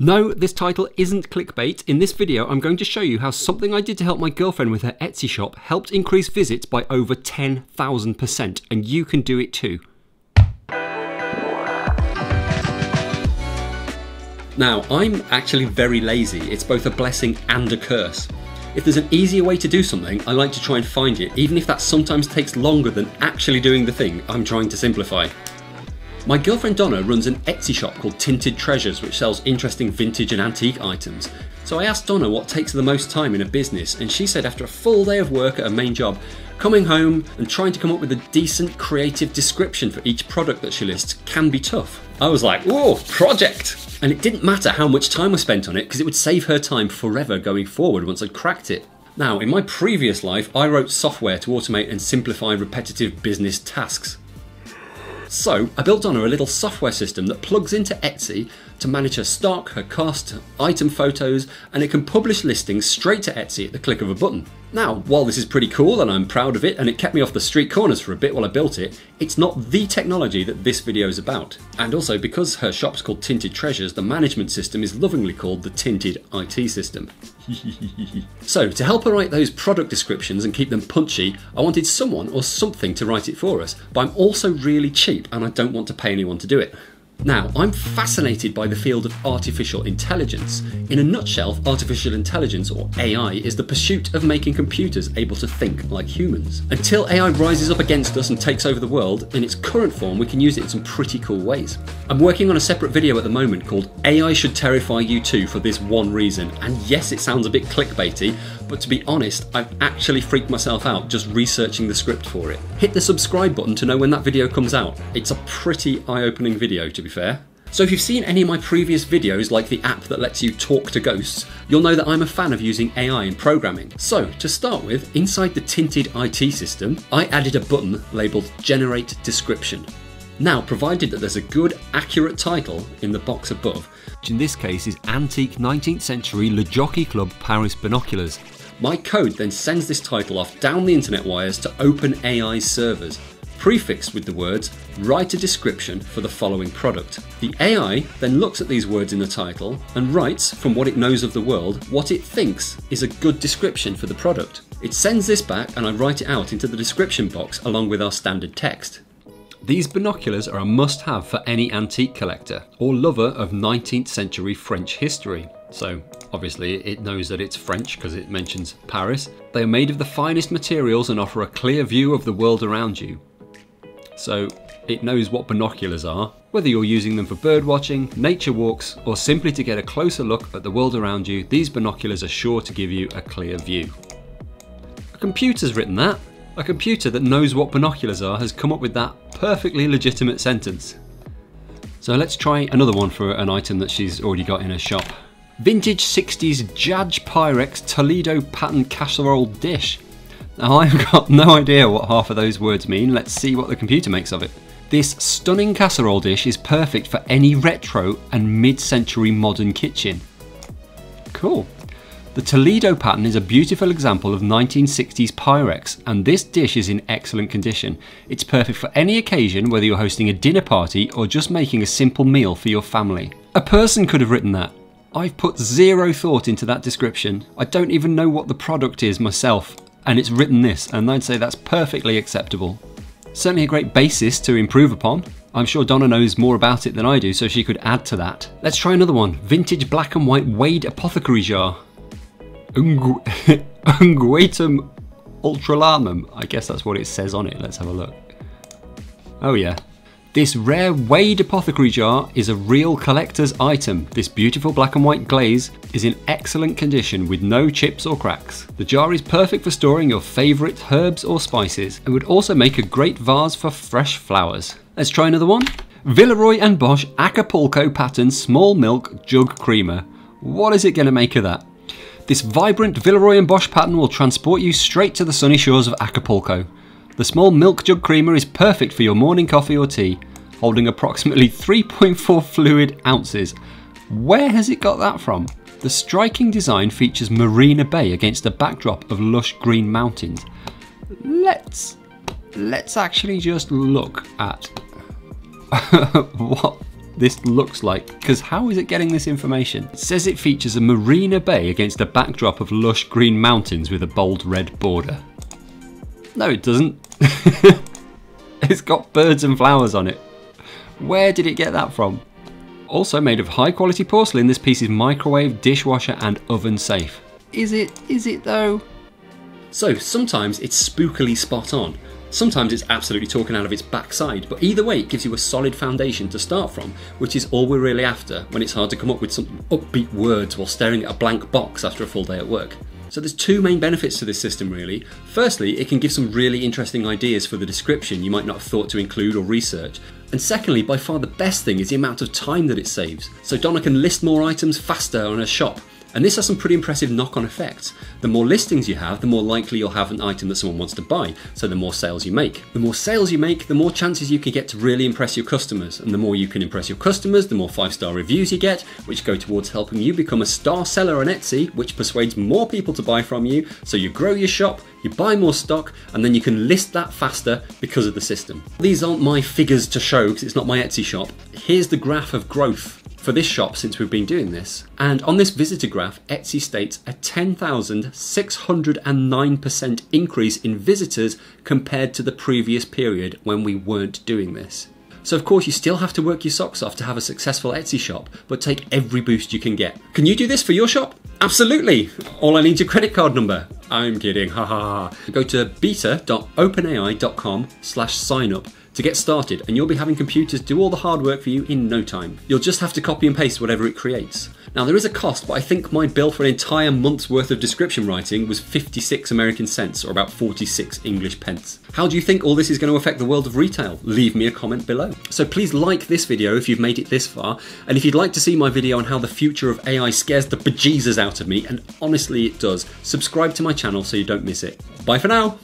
No, this title isn't clickbait. In this video, I'm going to show you how something I did to help my girlfriend with her Etsy shop helped increase visits by over 10,000%, and you can do it too. Now, I'm actually very lazy. It's both a blessing and a curse. If there's an easier way to do something, I like to try and find it, even if that sometimes takes longer than actually doing the thing I'm trying to simplify. My girlfriend Donna runs an Etsy shop called Tinted Treasures, which sells interesting vintage and antique items. So I asked Donna what takes the most time in a business, and she said after a full day of work at her main job, coming home and trying to come up with a decent creative description for each product that she lists can be tough. I was like, oh, project! And it didn't matter how much time was spent on it because it would save her time forever going forward once I'd cracked it. Now, in my previous life, I wrote software to automate and simplify repetitive business tasks. So I built on her a little software system that plugs into Etsy to manage her stock, her cost, item photos, and it can publish listings straight to Etsy at the click of a button. Now, while this is pretty cool and I'm proud of it and it kept me off the street corners for a bit while I built it, it's not the technology that this video is about. And also, because her shop's called Tinted Treasures, the management system is lovingly called the Tinted IT system. so, to help her write those product descriptions and keep them punchy, I wanted someone or something to write it for us, but I'm also really cheap and I don't want to pay anyone to do it. Now, I'm fascinated by the field of artificial intelligence. In a nutshell, artificial intelligence, or AI, is the pursuit of making computers able to think like humans. Until AI rises up against us and takes over the world, in its current form, we can use it in some pretty cool ways. I'm working on a separate video at the moment called AI Should Terrify You Too for this one reason, and yes, it sounds a bit clickbaity, but to be honest, I've actually freaked myself out just researching the script for it. Hit the subscribe button to know when that video comes out. It's a pretty eye-opening video to be fair. So if you've seen any of my previous videos like the app that lets you talk to ghosts, you'll know that I'm a fan of using AI in programming. So to start with, inside the Tinted IT system, I added a button labelled Generate Description. Now, provided that there's a good, accurate title in the box above, which in this case is Antique 19th Century Le Jockey Club Paris Binoculars, my code then sends this title off down the internet wires to OpenAI's servers, prefixed with the words, write a description for the following product. The AI then looks at these words in the title and writes, from what it knows of the world, what it thinks is a good description for the product. It sends this back and I write it out into the description box along with our standard text. These binoculars are a must have for any antique collector or lover of 19th century French history. So obviously it knows that it's French because it mentions Paris. They are made of the finest materials and offer a clear view of the world around you. So it knows what binoculars are, whether you're using them for bird watching, nature walks, or simply to get a closer look at the world around you, these binoculars are sure to give you a clear view. A computer's written that. A computer that knows what binoculars are has come up with that perfectly legitimate sentence. So let's try another one for an item that she's already got in her shop. Vintage 60s Judge Pyrex Toledo pattern casserole dish. Now I've got no idea what half of those words mean, let's see what the computer makes of it. This stunning casserole dish is perfect for any retro and mid-century modern kitchen. Cool. The Toledo pattern is a beautiful example of 1960s Pyrex, and this dish is in excellent condition. It's perfect for any occasion, whether you're hosting a dinner party or just making a simple meal for your family. A person could have written that, I've put zero thought into that description. I don't even know what the product is myself, and it's written this, and I'd say that's perfectly acceptable. Certainly a great basis to improve upon. I'm sure Donna knows more about it than I do, so she could add to that. Let's try another one. Vintage black and white Wade apothecary jar. Ungu Unguatum ultralarmum. I guess that's what it says on it. Let's have a look. Oh yeah, this rare Wade apothecary jar is a real collector's item. This beautiful black and white glaze is in excellent condition with no chips or cracks. The jar is perfect for storing your favourite herbs or spices and would also make a great vase for fresh flowers. Let's try another one. Villeroy and Bosch Acapulco pattern small milk jug creamer. What is it going to make of that? This vibrant Villeroy and Bosch pattern will transport you straight to the sunny shores of Acapulco. The small milk jug creamer is perfect for your morning coffee or tea holding approximately 3.4 fluid ounces. Where has it got that from? The striking design features Marina Bay against a backdrop of lush green mountains. Let's let's actually just look at what this looks like, because how is it getting this information? It says it features a marina bay against a backdrop of lush green mountains with a bold red border. No, it doesn't. it's got birds and flowers on it. Where did it get that from? Also made of high quality porcelain, this piece is microwave, dishwasher and oven safe. Is it? Is it though? So sometimes it's spookily spot on. Sometimes it's absolutely talking out of its backside, but either way it gives you a solid foundation to start from, which is all we're really after when it's hard to come up with some upbeat words while staring at a blank box after a full day at work. So there's two main benefits to this system really. Firstly, it can give some really interesting ideas for the description you might not have thought to include or research. And secondly, by far the best thing is the amount of time that it saves. So Donna can list more items faster on her shop, and this has some pretty impressive knock-on effects. The more listings you have, the more likely you'll have an item that someone wants to buy, so the more sales you make. The more sales you make, the more chances you can get to really impress your customers, and the more you can impress your customers, the more 5-star reviews you get, which go towards helping you become a star seller on Etsy, which persuades more people to buy from you, so you grow your shop, you buy more stock, and then you can list that faster because of the system. These aren't my figures to show because it's not my Etsy shop. Here's the graph of growth for this shop since we've been doing this. And on this visitor graph, Etsy states a 10,609% increase in visitors compared to the previous period when we weren't doing this. So of course you still have to work your socks off to have a successful Etsy shop, but take every boost you can get. Can you do this for your shop? Absolutely! All I need is your credit card number. I'm kidding, ha ha ha. Go to beta.openai.com slash sign up to get started and you'll be having computers do all the hard work for you in no time. You'll just have to copy and paste whatever it creates. Now there is a cost, but I think my bill for an entire month's worth of description writing was 56 American cents or about 46 English pence. How do you think all this is going to affect the world of retail? Leave me a comment below. So please like this video if you've made it this far, and if you'd like to see my video on how the future of AI scares the bejesus out of me, and honestly it does, subscribe to my channel so you don't miss it. Bye for now!